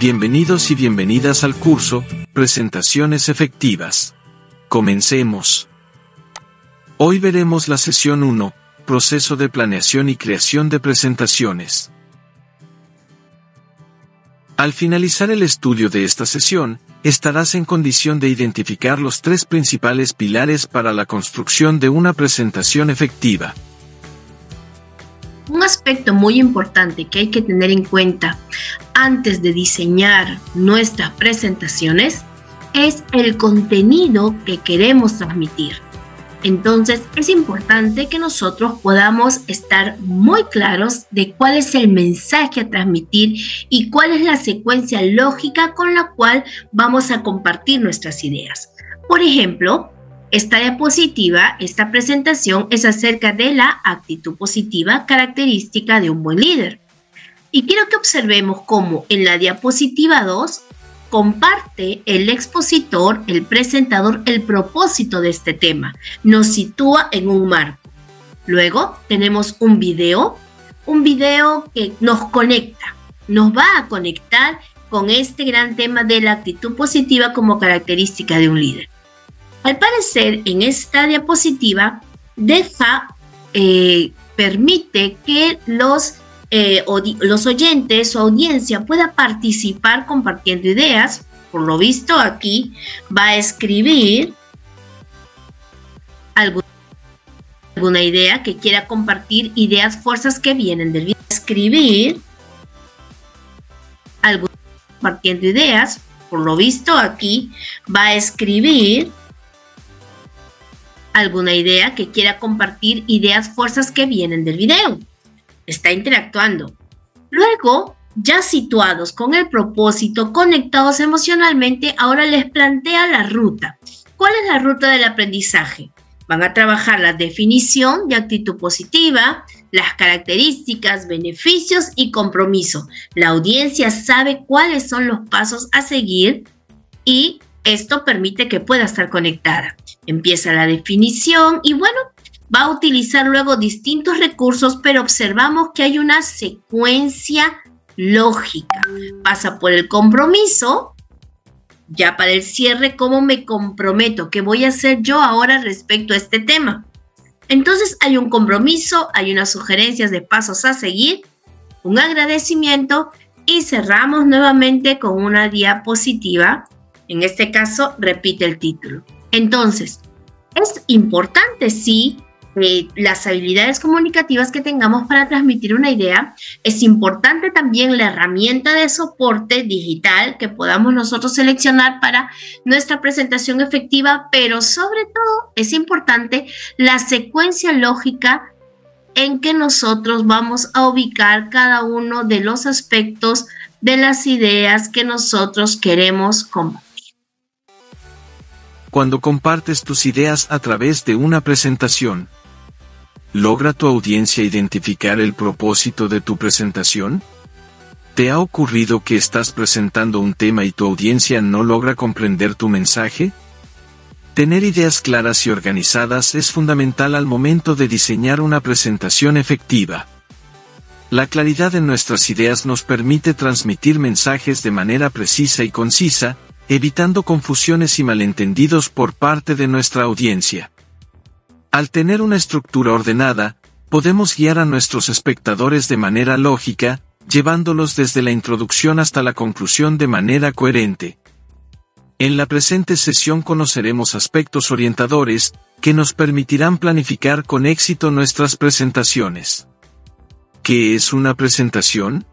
Bienvenidos y bienvenidas al curso, Presentaciones Efectivas. Comencemos. Hoy veremos la sesión 1, Proceso de Planeación y Creación de Presentaciones. Al finalizar el estudio de esta sesión, estarás en condición de identificar los tres principales pilares para la construcción de una presentación efectiva. Un aspecto muy importante que hay que tener en cuenta antes de diseñar nuestras presentaciones es el contenido que queremos transmitir. Entonces es importante que nosotros podamos estar muy claros de cuál es el mensaje a transmitir y cuál es la secuencia lógica con la cual vamos a compartir nuestras ideas. Por ejemplo, esta diapositiva, esta presentación es acerca de la actitud positiva característica de un buen líder. Y quiero que observemos cómo en la diapositiva 2 comparte el expositor, el presentador, el propósito de este tema. Nos sitúa en un marco. Luego tenemos un video, un video que nos conecta, nos va a conectar con este gran tema de la actitud positiva como característica de un líder. Al parecer, en esta diapositiva deja, eh, permite que los, eh, los oyentes o audiencia pueda participar compartiendo ideas. Por lo visto, aquí va a escribir alguna idea que quiera compartir, ideas, fuerzas que vienen del. Escribir compartiendo ideas. Por lo visto, aquí va a escribir alguna idea que quiera compartir ideas, fuerzas que vienen del video. Está interactuando. Luego, ya situados con el propósito, conectados emocionalmente, ahora les plantea la ruta. ¿Cuál es la ruta del aprendizaje? Van a trabajar la definición de actitud positiva, las características, beneficios y compromiso. La audiencia sabe cuáles son los pasos a seguir y esto permite que pueda estar conectada. Empieza la definición y bueno, va a utilizar luego distintos recursos, pero observamos que hay una secuencia lógica. Pasa por el compromiso, ya para el cierre, cómo me comprometo, qué voy a hacer yo ahora respecto a este tema. Entonces hay un compromiso, hay unas sugerencias de pasos a seguir, un agradecimiento y cerramos nuevamente con una diapositiva en este caso, repite el título. Entonces, es importante, sí, las habilidades comunicativas que tengamos para transmitir una idea. Es importante también la herramienta de soporte digital que podamos nosotros seleccionar para nuestra presentación efectiva, pero sobre todo es importante la secuencia lógica en que nosotros vamos a ubicar cada uno de los aspectos de las ideas que nosotros queremos compartir cuando compartes tus ideas a través de una presentación. ¿Logra tu audiencia identificar el propósito de tu presentación? ¿Te ha ocurrido que estás presentando un tema y tu audiencia no logra comprender tu mensaje? Tener ideas claras y organizadas es fundamental al momento de diseñar una presentación efectiva. La claridad en nuestras ideas nos permite transmitir mensajes de manera precisa y concisa, evitando confusiones y malentendidos por parte de nuestra audiencia. Al tener una estructura ordenada, podemos guiar a nuestros espectadores de manera lógica, llevándolos desde la introducción hasta la conclusión de manera coherente. En la presente sesión conoceremos aspectos orientadores, que nos permitirán planificar con éxito nuestras presentaciones. ¿Qué es una presentación?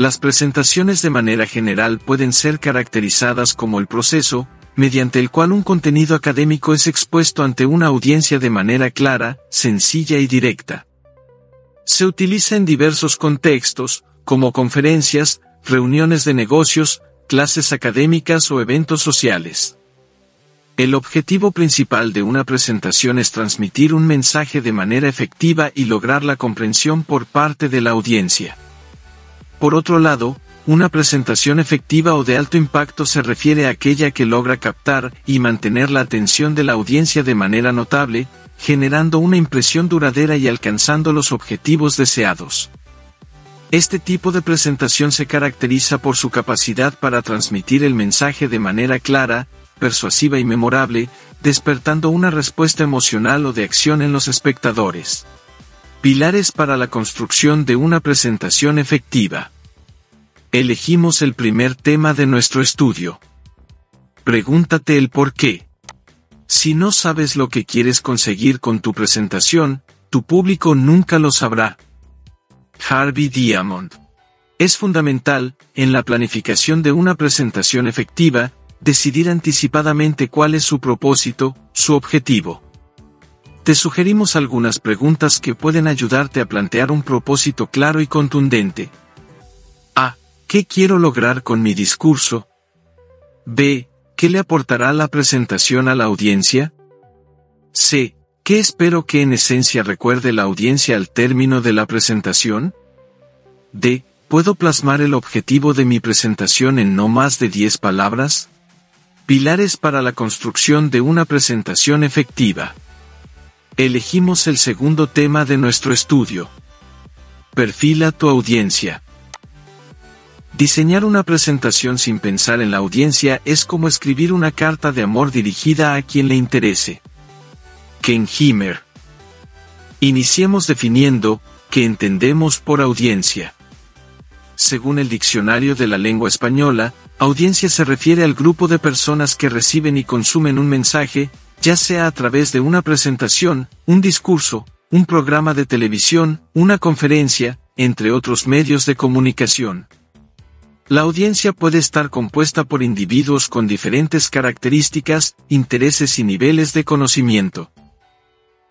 Las presentaciones de manera general pueden ser caracterizadas como el proceso, mediante el cual un contenido académico es expuesto ante una audiencia de manera clara, sencilla y directa. Se utiliza en diversos contextos, como conferencias, reuniones de negocios, clases académicas o eventos sociales. El objetivo principal de una presentación es transmitir un mensaje de manera efectiva y lograr la comprensión por parte de la audiencia. Por otro lado, una presentación efectiva o de alto impacto se refiere a aquella que logra captar y mantener la atención de la audiencia de manera notable, generando una impresión duradera y alcanzando los objetivos deseados. Este tipo de presentación se caracteriza por su capacidad para transmitir el mensaje de manera clara, persuasiva y memorable, despertando una respuesta emocional o de acción en los espectadores. Pilares para la construcción de una presentación efectiva. Elegimos el primer tema de nuestro estudio. Pregúntate el por qué. Si no sabes lo que quieres conseguir con tu presentación, tu público nunca lo sabrá. Harvey Diamond. Es fundamental, en la planificación de una presentación efectiva, decidir anticipadamente cuál es su propósito, su objetivo. Te sugerimos algunas preguntas que pueden ayudarte a plantear un propósito claro y contundente. A. ¿Qué quiero lograr con mi discurso? B. ¿Qué le aportará la presentación a la audiencia? C. ¿Qué espero que en esencia recuerde la audiencia al término de la presentación? D. ¿Puedo plasmar el objetivo de mi presentación en no más de 10 palabras? Pilares para la construcción de una presentación efectiva. Elegimos el segundo tema de nuestro estudio. Perfila tu audiencia. Diseñar una presentación sin pensar en la audiencia es como escribir una carta de amor dirigida a quien le interese. Ken Himmer. Iniciemos definiendo qué entendemos por audiencia. Según el diccionario de la lengua española, audiencia se refiere al grupo de personas que reciben y consumen un mensaje, ya sea a través de una presentación, un discurso, un programa de televisión, una conferencia, entre otros medios de comunicación. La audiencia puede estar compuesta por individuos con diferentes características, intereses y niveles de conocimiento.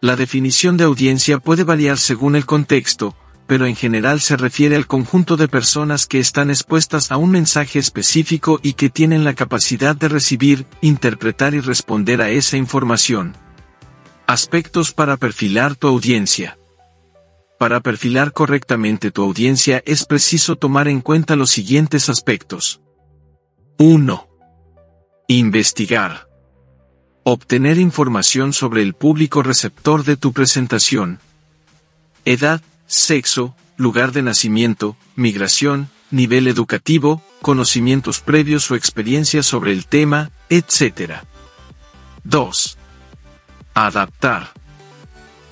La definición de audiencia puede variar según el contexto, pero en general se refiere al conjunto de personas que están expuestas a un mensaje específico y que tienen la capacidad de recibir, interpretar y responder a esa información. Aspectos para perfilar tu audiencia. Para perfilar correctamente tu audiencia es preciso tomar en cuenta los siguientes aspectos. 1. Investigar. Obtener información sobre el público receptor de tu presentación. Edad, sexo, lugar de nacimiento, migración, nivel educativo, conocimientos previos o experiencias sobre el tema, etc. 2. Adaptar.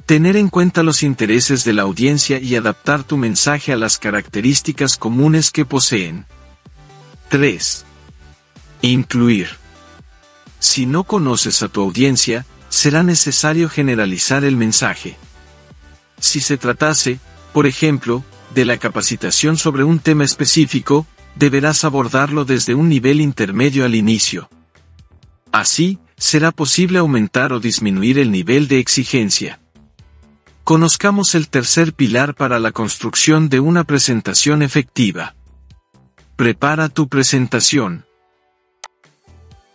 Tener en cuenta los intereses de la audiencia y adaptar tu mensaje a las características comunes que poseen. 3. Incluir. Si no conoces a tu audiencia, será necesario generalizar el mensaje. Si se tratase, por ejemplo, de la capacitación sobre un tema específico, deberás abordarlo desde un nivel intermedio al inicio. Así, será posible aumentar o disminuir el nivel de exigencia. Conozcamos el tercer pilar para la construcción de una presentación efectiva. Prepara tu presentación.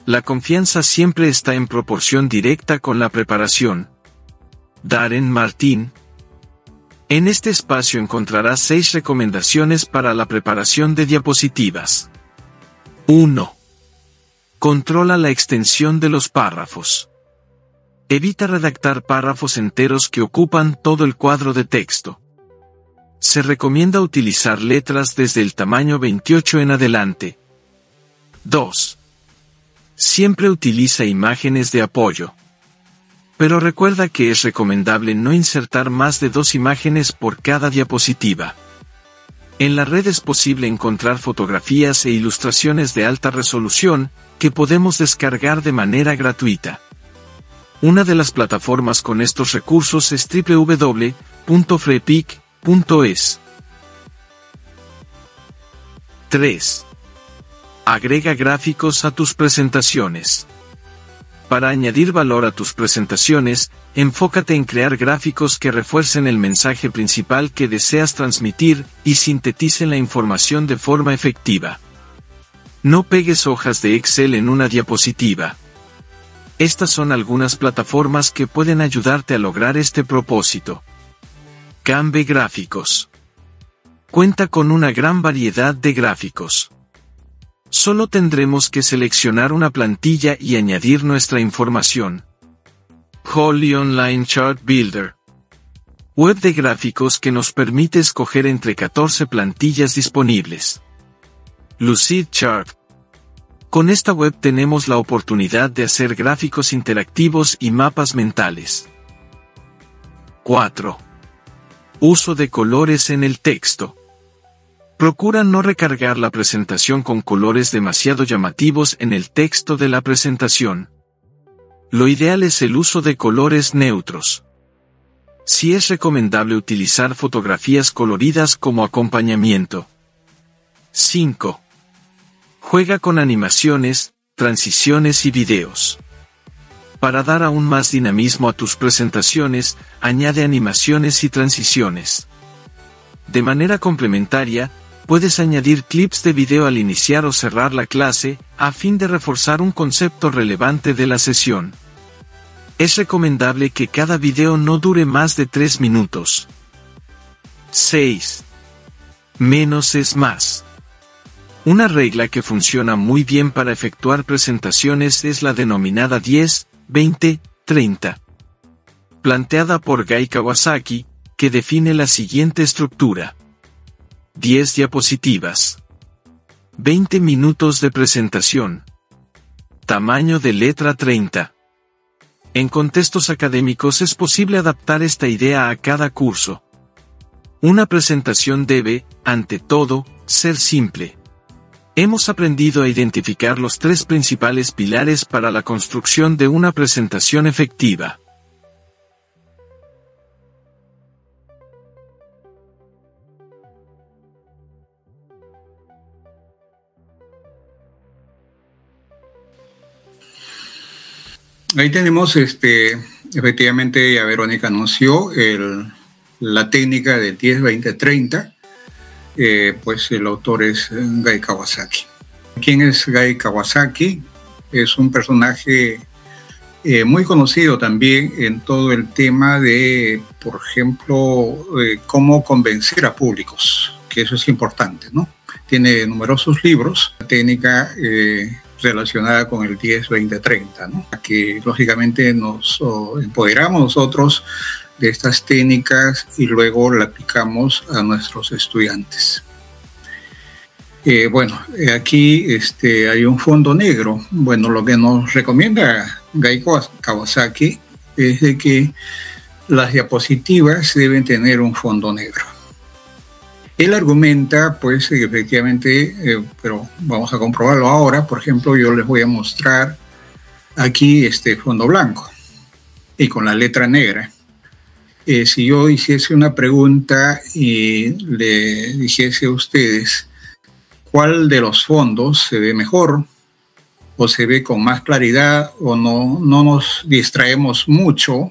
La confianza siempre está en proporción directa con la preparación. Darren Martín, en este espacio encontrarás seis recomendaciones para la preparación de diapositivas. 1. Controla la extensión de los párrafos. Evita redactar párrafos enteros que ocupan todo el cuadro de texto. Se recomienda utilizar letras desde el tamaño 28 en adelante. 2. Siempre utiliza imágenes de apoyo pero recuerda que es recomendable no insertar más de dos imágenes por cada diapositiva. En la red es posible encontrar fotografías e ilustraciones de alta resolución, que podemos descargar de manera gratuita. Una de las plataformas con estos recursos es www.freepik.es. 3. Agrega gráficos a tus presentaciones. Para añadir valor a tus presentaciones, enfócate en crear gráficos que refuercen el mensaje principal que deseas transmitir y sinteticen la información de forma efectiva. No pegues hojas de Excel en una diapositiva. Estas son algunas plataformas que pueden ayudarte a lograr este propósito. Canve Gráficos. Cuenta con una gran variedad de gráficos. Solo tendremos que seleccionar una plantilla y añadir nuestra información. Holy Online Chart Builder. Web de gráficos que nos permite escoger entre 14 plantillas disponibles. Lucid Chart. Con esta web tenemos la oportunidad de hacer gráficos interactivos y mapas mentales. 4. Uso de colores en el texto. Procura no recargar la presentación con colores demasiado llamativos en el texto de la presentación. Lo ideal es el uso de colores neutros. Si es recomendable utilizar fotografías coloridas como acompañamiento. 5. Juega con animaciones, transiciones y videos. Para dar aún más dinamismo a tus presentaciones, añade animaciones y transiciones. De manera complementaria, puedes añadir clips de video al iniciar o cerrar la clase, a fin de reforzar un concepto relevante de la sesión. Es recomendable que cada video no dure más de 3 minutos. 6. Menos es más. Una regla que funciona muy bien para efectuar presentaciones es la denominada 10, 20, 30. Planteada por Gai Kawasaki, que define la siguiente estructura. 10 diapositivas. 20 minutos de presentación. Tamaño de letra 30. En contextos académicos es posible adaptar esta idea a cada curso. Una presentación debe, ante todo, ser simple. Hemos aprendido a identificar los tres principales pilares para la construcción de una presentación efectiva. Ahí tenemos, este, efectivamente, ya Verónica anunció la técnica de 10, 20, 30. pues el autor es Gai Kawasaki. ¿Quién es Gai Kawasaki? Es un personaje eh, muy conocido también en todo el tema de, por ejemplo, eh, cómo convencer a públicos, que eso es importante, ¿no? Tiene numerosos libros, la técnica eh, relacionada con el 10, 20, 30, ¿no? que lógicamente nos empoderamos nosotros de estas técnicas y luego la aplicamos a nuestros estudiantes. Eh, bueno, aquí este, hay un fondo negro. Bueno, lo que nos recomienda Gai Kawasaki es de que las diapositivas deben tener un fondo negro. Él argumenta, pues, efectivamente, eh, pero vamos a comprobarlo ahora. Por ejemplo, yo les voy a mostrar aquí este fondo blanco y con la letra negra. Eh, si yo hiciese una pregunta y le dijese a ustedes cuál de los fondos se ve mejor o se ve con más claridad o no, no nos distraemos mucho,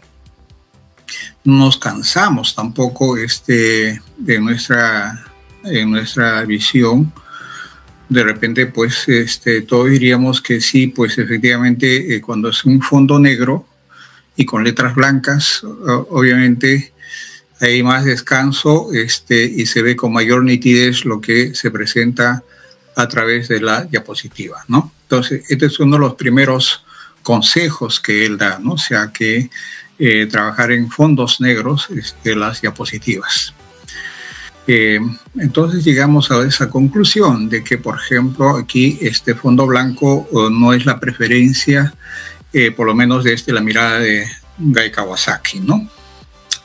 nos cansamos tampoco este, de nuestra, nuestra visión. De repente, pues, este, todos diríamos que sí, pues efectivamente, eh, cuando es un fondo negro y con letras blancas, obviamente hay más descanso este, y se ve con mayor nitidez lo que se presenta a través de la diapositiva, ¿no? Entonces, este es uno de los primeros consejos que él da, ¿no? O sea, que eh, trabajar en fondos negros este, las diapositivas. Eh, entonces llegamos a esa conclusión de que, por ejemplo, aquí este fondo blanco eh, no es la preferencia, por lo menos desde la mirada de Gai Kawasaki, ¿no?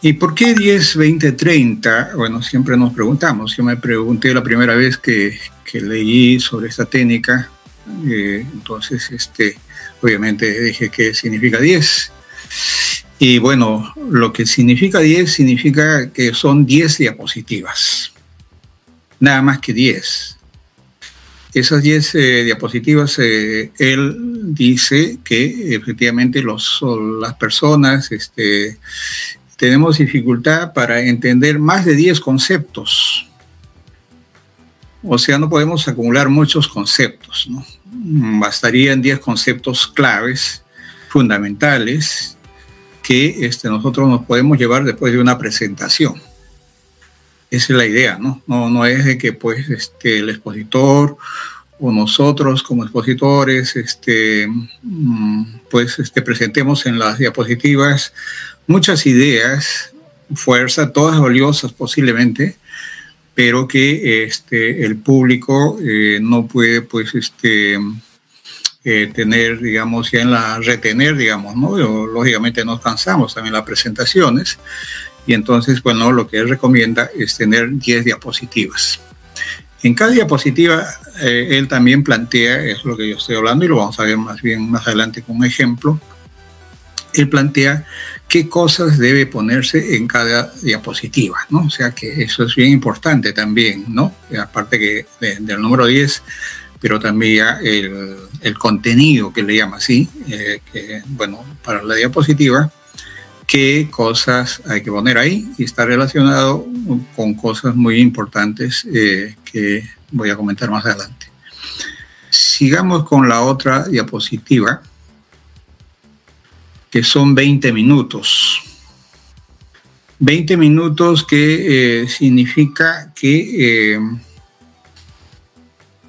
¿Y por qué 10, 20, 30? Bueno, siempre nos preguntamos. Yo me pregunté la primera vez que, que leí sobre esta técnica, entonces, este, obviamente dije que significa 10. Y bueno, lo que significa 10 significa que son 10 diapositivas, nada más que 10. Esas 10 eh, diapositivas, eh, él dice que efectivamente los, las personas este, tenemos dificultad para entender más de 10 conceptos. O sea, no podemos acumular muchos conceptos. ¿no? Bastarían 10 conceptos claves, fundamentales, que este, nosotros nos podemos llevar después de una presentación. Esa es la idea, ¿no? No, no es de que pues este, el expositor o nosotros como expositores este, mm, pues este, presentemos en las diapositivas muchas ideas fuerza, todas valiosas posiblemente, pero que este, el público eh, no puede, pues, este, eh, tener, digamos, ya en la retener, digamos, ¿no? lógicamente nos cansamos también las presentaciones y entonces, bueno, lo que él recomienda es tener 10 diapositivas. En cada diapositiva, eh, él también plantea, es lo que yo estoy hablando y lo vamos a ver más bien más adelante con un ejemplo, él plantea qué cosas debe ponerse en cada diapositiva, ¿no? O sea que eso es bien importante también, ¿no? aparte que del número 10, pero también ya el, el contenido que le llama así, eh, que, bueno, para la diapositiva, qué cosas hay que poner ahí y está relacionado con cosas muy importantes eh, que voy a comentar más adelante. Sigamos con la otra diapositiva, que son 20 minutos. 20 minutos que eh, significa que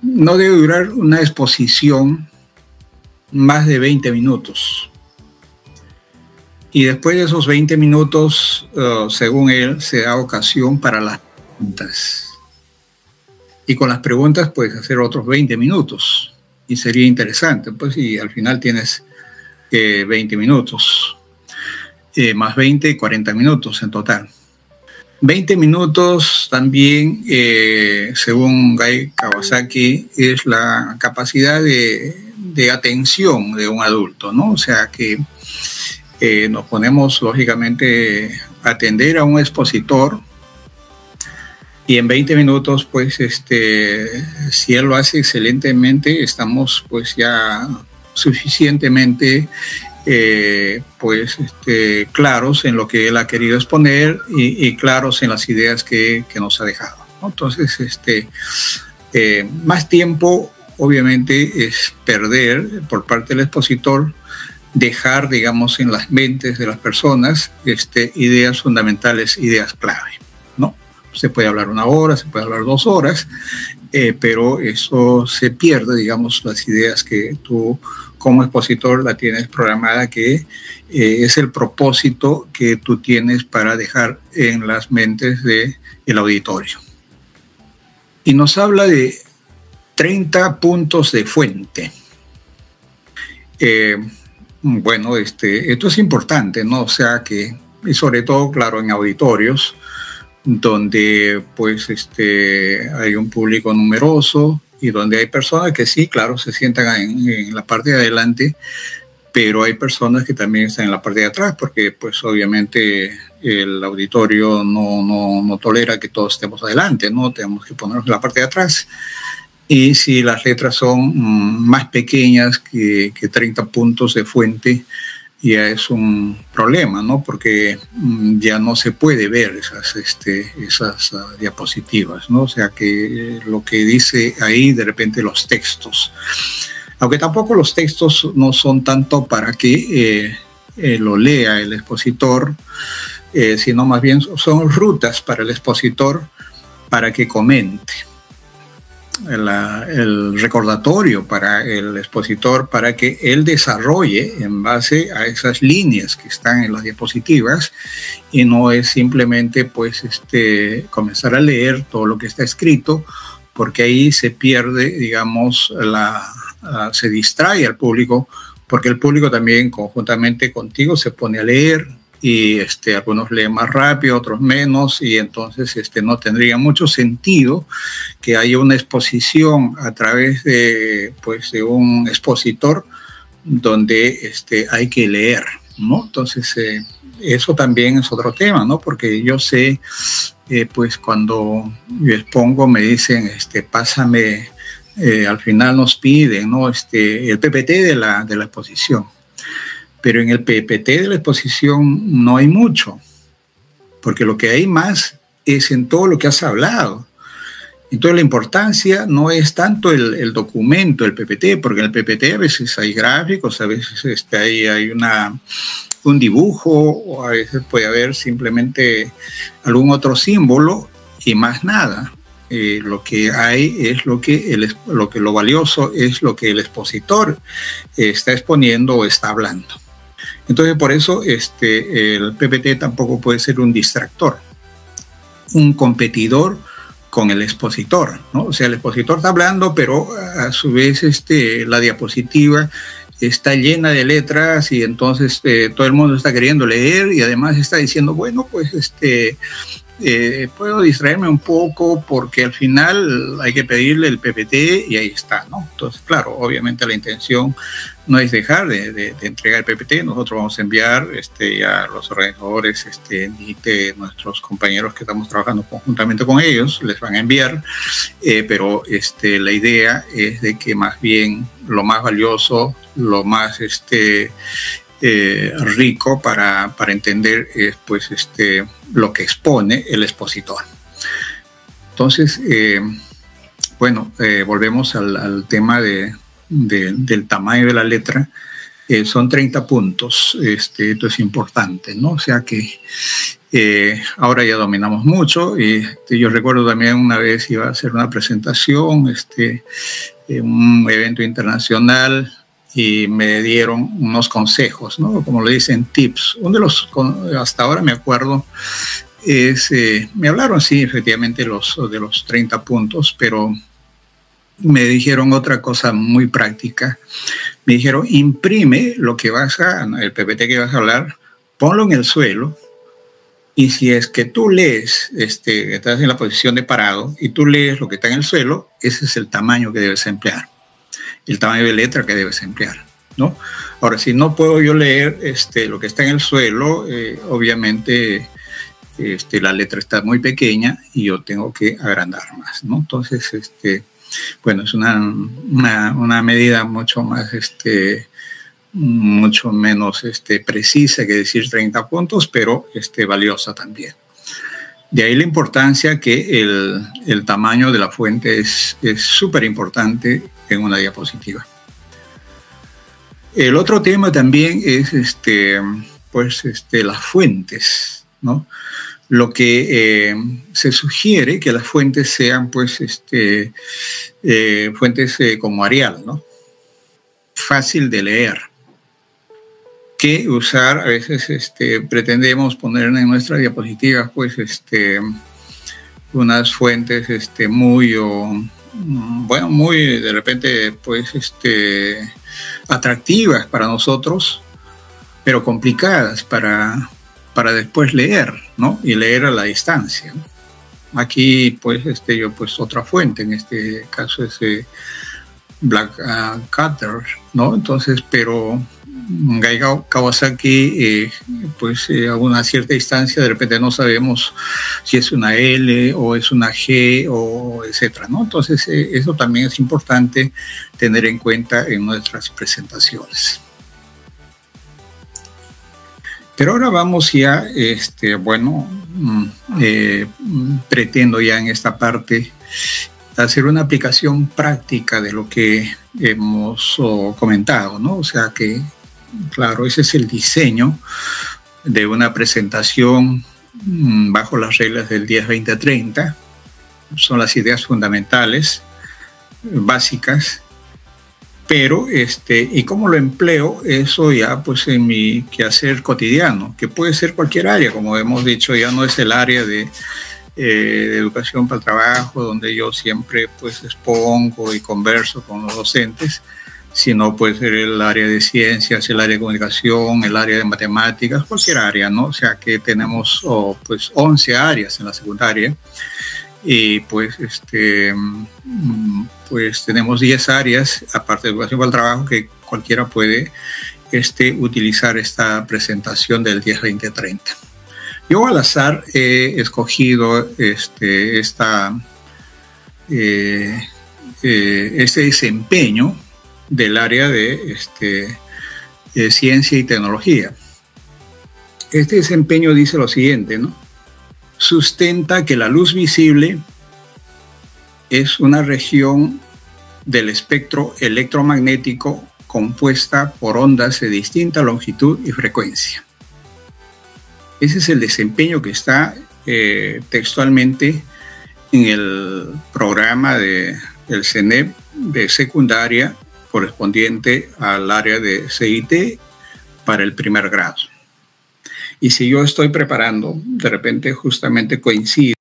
no debe durar una exposición más de 20 minutos. Y después de esos 20 minutos, uh, según él, se da ocasión para las preguntas. Y con las preguntas puedes hacer otros 20 minutos. Y sería interesante, pues, y al final tienes 20 eh, minutos. Eh, más 20, 40 minutos en total. 20 minutos también, eh, según Gai Kawasaki, es la capacidad de, de, atención de un adulto, ¿no? O sea que eh, nos ponemos lógicamente a atender a un expositor y en 20 minutos, pues, este, si él lo hace excelentemente, estamos pues ya suficientemente eh, pues este, claros en lo que él ha querido exponer y, claros en las ideas que, que nos ha dejado. Entonces, este, eh, más tiempo obviamente es perder por parte del expositor dejar, digamos, en las mentes de las personas este, ideas fundamentales, ideas clave, ¿no? Se puede hablar una hora, se puede hablar dos horas, eh, pero eso se pierde, digamos, las ideas que tú como expositor la tienes programada, que eh, es el propósito que tú tienes para dejar en las mentes del el auditorio. Y nos habla de 30 puntos de fuente. Eh, bueno, este, esto es importante, ¿no? O sea que, y sobre todo, claro, en auditorios, donde pues este, hay un público numeroso y donde hay personas que sí, claro, se sientan en, la parte de adelante, pero hay personas que también están en la parte de atrás, porque pues obviamente el auditorio no, no, no tolera que todos estemos adelante, ¿no? Tenemos que ponernos en la parte de atrás y si las letras son mm, más pequeñas que, 30 puntos de fuente, ya es un problema, ¿no? Porque mm, ya no se puede ver esas, este, esas ah, diapositivas, ¿no? O sea que lo que dice ahí, de repente los textos. Aunque tampoco los textos no son tanto para que eh, eh, lo lea el expositor, eh, sino más bien son rutas para el expositor para que comente el recordatorio para el expositor para que él desarrolle en base a esas líneas que están en las diapositivas y no es simplemente pues este comenzar a leer todo lo que está escrito porque ahí se pierde digamos la se distrae al público porque el público también conjuntamente contigo se pone a leer y este, algunos leen más rápido, otros menos, y entonces este, no tendría mucho sentido que haya una exposición a través de, pues, de un expositor donde este, hay que leer, ¿no? Entonces, eh, eso también es otro tema, ¿no? Porque yo sé, eh, pues cuando yo expongo me dicen, este, pásame, eh, al final nos piden, ¿no? Este, el PPT de la, de la exposición pero en el PPT de la exposición no hay mucho, porque lo que hay más es en todo lo que has hablado. Entonces la importancia no es tanto el, documento, el PPT, porque en el PPT a veces hay gráficos, a veces este, hay, hay una, un dibujo, o a veces puede haber simplemente algún otro símbolo y más nada. Eh, lo que hay es lo que, el, lo que lo valioso es lo que el expositor está exponiendo o está hablando. Entonces, por eso este, el PPT tampoco puede ser un distractor, un competidor con el expositor, ¿no? O sea, el expositor está hablando, pero a su vez este, la diapositiva está llena de letras y entonces eh, todo el mundo está queriendo leer y además está diciendo, bueno, pues este, eh, puedo distraerme un poco porque al final hay que pedirle el PPT y ahí está, ¿no? Entonces, claro, obviamente la intención no es dejar de, entregar el PPT, nosotros vamos a enviar este, a los organizadores este, que nuestros compañeros que estamos trabajando conjuntamente con ellos les van a enviar, eh, pero este, la idea es de que más bien lo más valioso, lo más este, eh, rico para, para, entender pues, este, lo que expone el expositor. Entonces, eh, bueno, eh, volvemos al, tema de, del tamaño de la letra. son 30 puntos, este, esto es importante, ¿no? O sea que ahora ya dominamos mucho. Y este, yo recuerdo también una vez iba a hacer una presentación, este, un evento internacional y me dieron unos consejos, ¿no? Como le dicen, tips. Uno de los, hasta ahora me acuerdo, es, eh, me hablaron, sí, efectivamente, los, de los 30 puntos, pero me dijeron otra cosa muy práctica. Me dijeron, imprime lo que vas a, el PPT que vas a hablar, ponlo en el suelo, y si es que tú lees, este, estás en la posición de parado, y tú lees lo que está en el suelo, ese es el tamaño que debes emplear el tamaño de letra que debes emplear. ¿no? Ahora, si no puedo yo leer este, lo que está en el suelo, eh, obviamente este, la letra está muy pequeña y yo tengo que agrandar más. ¿no? Entonces, este, bueno, es una, una, medida mucho más, este, mucho menos este, precisa que decir 30 puntos, pero este, valiosa también. De ahí la importancia que el, el tamaño de la fuente es súper importante en una diapositiva. El otro tema también es este, pues, este, las fuentes, ¿no? Lo que eh, se sugiere que las fuentes sean pues, este, eh, fuentes eh, como Arial, ¿no? Fácil de leer. Que usar, a veces este, pretendemos poner en nuestras diapositivas pues, este, unas fuentes este, muy bueno, muy de repente, pues, este, atractivas para nosotros, pero complicadas para, para después leer, ¿no? Y leer a la distancia. Aquí, pues, este, yo pues otra fuente, en este caso es Black uh, Cutter, ¿no? Entonces, pero Gai Kawasaki, eh, pues eh, a una cierta distancia de repente no sabemos si es una L o es una G o etcétera, ¿no? Entonces eh, eso también es importante tener en cuenta en nuestras presentaciones. Pero ahora vamos ya, este, bueno, mm, pretendo ya en esta parte hacer una aplicación práctica de lo que hemos oh, comentado, ¿no? O sea que Claro, ese es el diseño de una presentación mm, bajo las reglas del 10-20-30. Son las ideas fundamentales, básicas, pero este, y cómo lo empleo, eso ya pues en mi quehacer cotidiano, que puede ser cualquier área, como hemos dicho, ya no es el área de, eh, educación para el trabajo, donde yo siempre pues expongo y converso con los docentes, sino puede ser el área de ciencias, el área de comunicación, el área de matemáticas, cualquier área, ¿no? O sea que tenemos oh, pues 11 áreas en la secundaria y pues este mm, pues tenemos 10 áreas aparte de educación para el trabajo que cualquiera puede este, utilizar esta presentación del 10 20 30 yo al azar he escogido este esta eh, eh, este desempeño del área de, este, ciencia y tecnología. Este desempeño dice lo siguiente, ¿no? Sustenta que la luz visible es una región del espectro electromagnético compuesta por ondas de distinta longitud y frecuencia. Ese es el desempeño que está eh, textualmente en el programa de, del CENEP de secundaria correspondiente al área de CIT para el primer grado. Y si yo estoy preparando, de repente justamente coincide